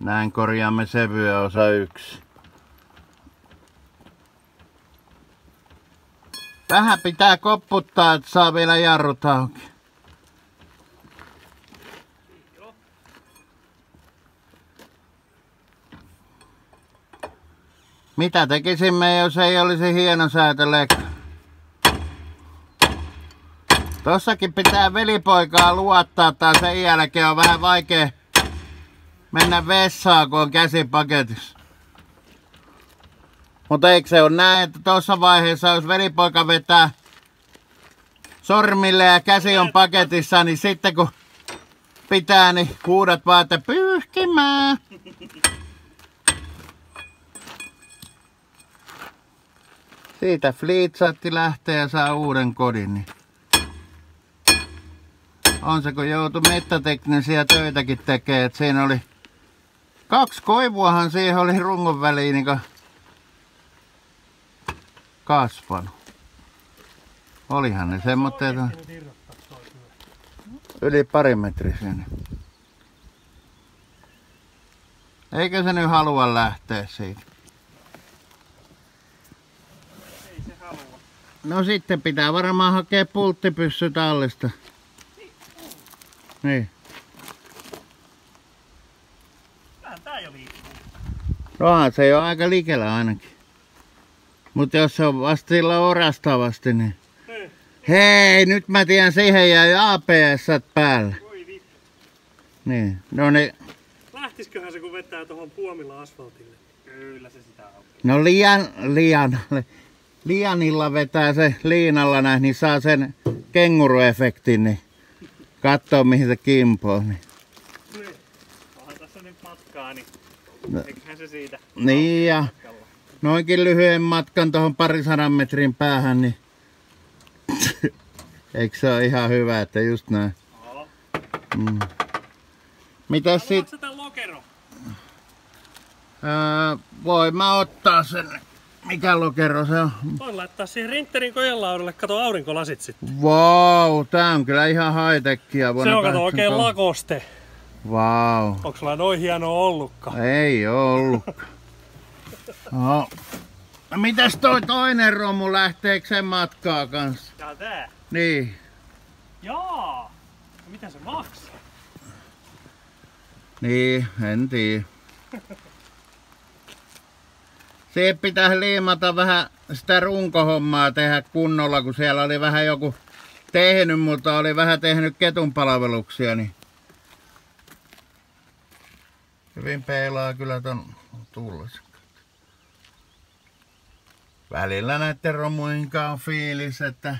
Näin korjaamme sevyä osa yksi. Vähän pitää kopputtaa, että saa vielä jarrut auki. Mitä tekisimme, jos ei olisi hieno säätölekko? Tossakin pitää velipoikaa luottaa, tai sen jälkeen on vähän vaikea mennä vessaan, kun on käsi paketissa. Mutta eikö se ole näin, että tuossa vaiheessa, jos velipoika vetää sormille ja käsi on paketissa, niin sitten kun pitää, niin huudat vaan, että pyyhkimään. Siitä fliitsatti lähtee ja saa uuden kodin. Niin on se kun joutui mettäteknisiä töitäkin tekemään, että siinä oli kaksi koivuahan siihen oli rungon väliin niin kasvanut. Olihan ne semmoitteet yli pari metriä Eikö se nyt halua lähteä siitä? Ei se halua. No sitten pitää varmaan hakea pulttipyssy tallista. Niin. No se on aika likellä ainakin. Mutta jos se on vasta sillä orastavasti, niin... Hei, nyt mä tiedän, siihen jäi APS. Voi vittu. Niin, no niin. Lähtisköhän se kun vetää tuohon puomilla asfaltille? Kyllä se sitä on. No liian, liian, liianilla vetää se liinalla näin, niin saa sen kenguruefektin, niin katsoo mihin se kimpoo. Niin. Matkaa, niin No. eiköhän se siitä. Niin ja matkalla. noinkin lyhyen matkan tuohon parisadan metrin päähän, niin eikö se ole ihan hyvä, että just näin. Oho. Mm. Mitäs sit? Lokero? Öö, voin mä ottaa sen. Mikä lokero se on? Voin laittaa siihen rintterin kojelaudalle, kato aurinkolasit sitten. Wow, tää on kyllä ihan high-techia. Se on kato oikein lakoste. Wow. Onko sulla noin hieno ollutkaan? Ei oo ollutkaan. No. No mitäs toi toinen romu, lähteekö se matkaa kanssa? Ja tää. Niin. Jaa. No Mitä se maksaa? Niin, en tiedä. Siihen pitää liimata vähän sitä runkohommaa tehdä kunnolla, kun siellä oli vähän joku tehnyt, mutta oli vähän tehnyt ketun palveluksia, niin hyvin peilaa kyllä ton tullessa. Välillä näiden romujen kanssa on fiilis, että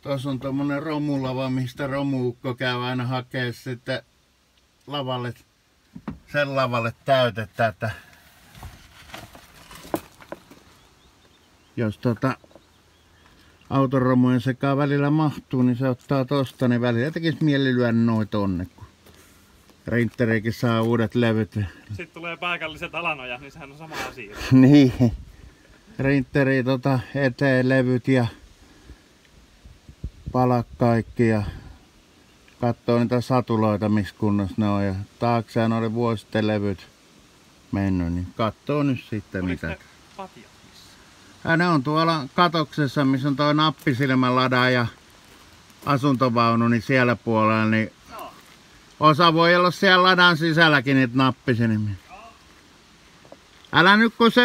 tuossa on tommonen romulava, mistä romuukko käy aina hakee sitten lavalle, sen lavalle täytettä, että jos tota autoromujen sekaan välillä mahtuu, niin se ottaa tosta, niin välillä tekis mieli lyödä noin tonne, kun Rinterikin saa uudet levyt. Sitten tulee paikalliset alanoja, niin sehän on sama asia. niin. Rinteri tota eteen levyt ja palak kaikki ja katsoo niitä satuloita, missä kunnossa ne on. Ja taakseen oli vuosi sitten levyt mennyt, niin katsoo nyt sitten Oliko mitä. ne patjat missä? Ja ne on tuolla katoksessa, missä on tuo nappisilmälada ja asuntovaunu, niin siellä puolella, niin. Osa voi olla siellä ladan sisälläkin niitä nappisilmiä. Älä nyt kun se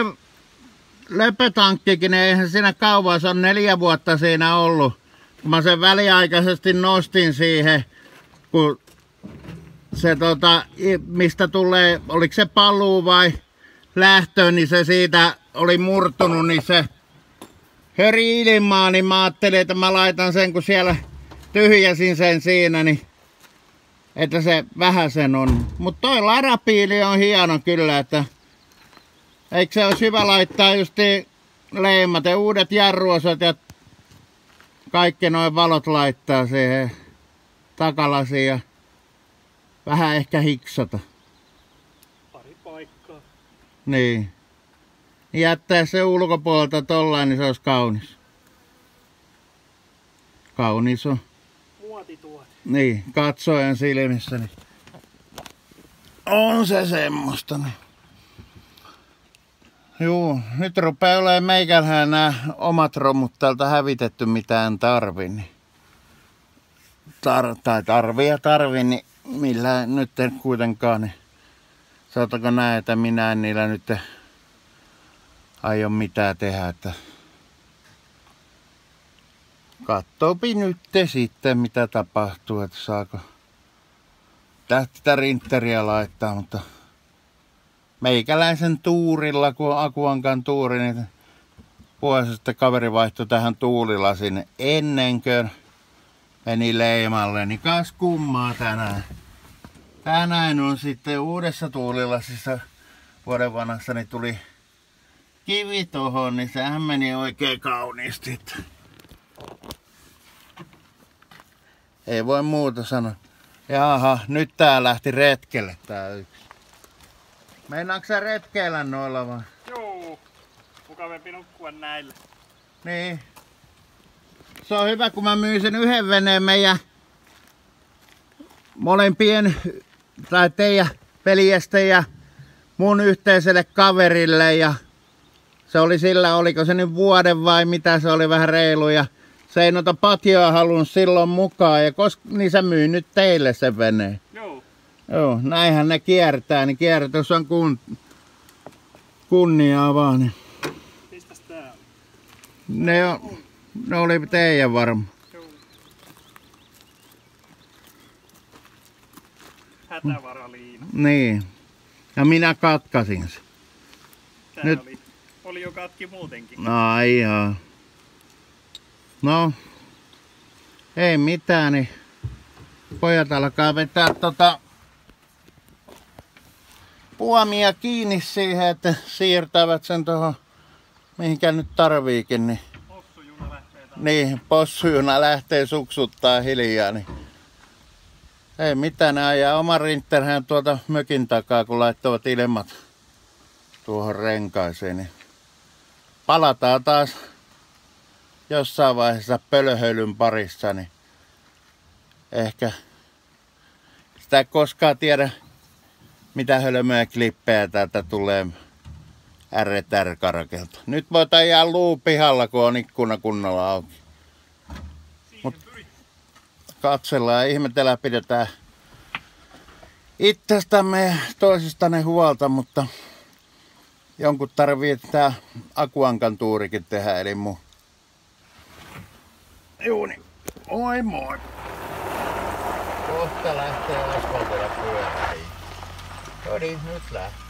löpötankkikin, niin eihän siinä kauan, se on neljä vuotta siinä ollut. Kun mä sen väliaikaisesti nostin siihen, kun se tota, mistä tulee, oliko se paluu vai lähtö, niin se siitä oli murtunut, niin se höri ilmaa, niin mä ajattelin, että mä laitan sen, kun siellä tyhjäsin sen siinä, niin että se vähän sen on. Mutta toi ladapiili on hieno kyllä, että eikö se olisi hyvä laittaa just leimat ja uudet jarruosat ja kaikki noin valot laittaa siihen takalasiin ja vähän ehkä hiksata. Pari paikkaa. Niin. Jättää se ulkopuolelta tollain, niin se olisi kaunis. Kaunis on. Muotituote. Niin, katsojan silmissä. Niin. On se semmoista. Niin. Juu, nyt rupeaa olemaan meikällähän nämä omat romut täältä hävitetty, mitä en tarvi. Niin. Tar- tai tarvii ja tarvii, niin millä nyt en kuitenkaan, niin saatako näin, että minä en niillä nyt aio mitään tehdä, että kattoopi nyt sitten mitä tapahtuu, että saako tästä rinteriä laittaa, mutta meikäläisen tuurilla, kun Akuankan tuuri, niin vuosi sitten kaveri vaihtoi tähän tuulilasin ennen kuin meni leimalle, niin kas kummaa tänään. Tänään on sitten uudessa tuulilasissa vuoden vanhassa, niin tuli kivi tohon, niin sehän meni oikein kauniisti. Ei voi muuta sanoa. Jaha, nyt tää lähti retkelle tää yksi. Meinaatko sä retkeillä noilla vai? Joo. Mukavempi nukkua näillä. Niin. Se on hyvä, kun mä myin sen yhden veneen meidän molempien tai teidän veljesten ja mun yhteiselle kaverille ja se oli sillä, oliko se nyt vuoden vai mitä se oli vähän reilu ja se ei noita patjoa halunnut silloin mukaan ja koska, niin se myy nyt teille sen veneen. Joo. Joo, näinhän ne kiertää, niin kierrätys on kun, kunniaa vaan. Niin. Mistäs tää on? Ne, on, ne oli teidän varmaan. Joo. Hätävaraliina. Niin. Ja minä katkasin sen. Tää Nyt- oli, oli jo katki muutenkin. Ai jaa. No, ei mitään, niin pojat alkaa vetää tota puomia kiinni siihen, että siirtävät sen tuohon mihinkä nyt tarviikin, niin, Hossujuna lähtee niin possujuna lähtee suksuttaa hiljaa, niin ei mitään, ne ajaa oma rintterhän tuolta mökin takaa, kun laittavat ilmat tuohon renkaiseen, niin palataan taas jossain vaiheessa pölhöilyn parissa, niin ehkä sitä ei koskaan tiedä, mitä hölmöjä klippejä täältä tulee RTR Karakelta. Nyt voidaan jää luu pihalla, kun on ikkuna kunnolla auki. Pyrit. Katsellaan ja ihmetellään, pidetään itsestämme ja toisistanne huolta, mutta jonkun tarvii tää Akuankan tuurikin tehdä, eli mun. Juuni. Oi moi. Kohta lähtee asfaltilla pyöriin. No niin, nyt lähtee.